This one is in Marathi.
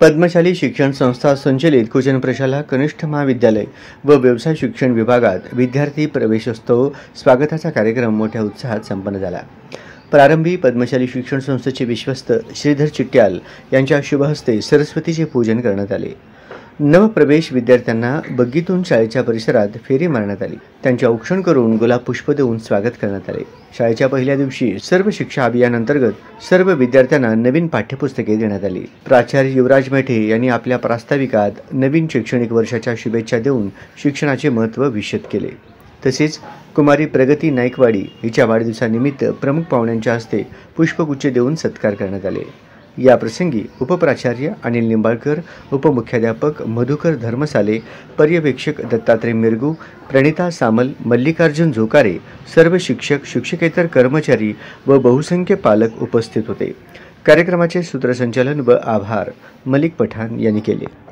पद्मशाली शिक्षण संस्था संचलित कुचन प्रशाला कनिष्ठ महाविद्यालय व व्यवसाय शिक्षण विभागात विद्यार्थी प्रवेशोत्सव स्वागताचा कार्यक्रम मोठ्या उत्साहात संपन्न झाला. प्रारंभी पद्मशाली शिक्षण संस्थेचे विश्वस्त श्रीधर चिट्याल यांच्या शुभहस्ते सरस्वतीचे पूजन करण्यात आले. नवप्रवेश विद्यार्थ्यांना बग्गीतून शाळेच्या परिसरात फेरी मारण्यात आली. त्यांचे औक्षण करून गुलाब पुष्प देऊन स्वागत करण्यात आले. शाळेच्या पहिल्या दिवशी सर्व शिक्षा अभियान अंतर्गत सर्व विद्यार्थ्यांना नवीन पाठ्यपुस्तके देण्यात आली. प्राचार्य युवराज मेठे यांनी आपल्या प्रास्ताविकात नवीन शैक्षणिक वर्षाच्या शुभेच्छा देऊन शिक्षणाचे महत्त्व विशद केले. तसेच कुमारी प्रगती नाईकवाडी हिच्या वाढदिवसानिमित्त प्रमुख पाहुण्यांच्या हस्ते पुष्पगुच्छ देऊन सत्कार करण्यात आले. या प्रसंगी उपप्राचार्य अनिल निंबाळकर उपमुख्याध्यापक मधुकर धर्मसाले पर्यवेक्षक दत्तात्रय मिरगू प्रणिता सामल मल्लिकार्जुन झोकारे सर्व शिक्षक शिक्षकेतर कर्मचारी व बहुसंख्य पालक उपस्थित होते. कार्यक्रमाचे सूत्रसंचालन व आभार मलिक पठाण यांनी केले.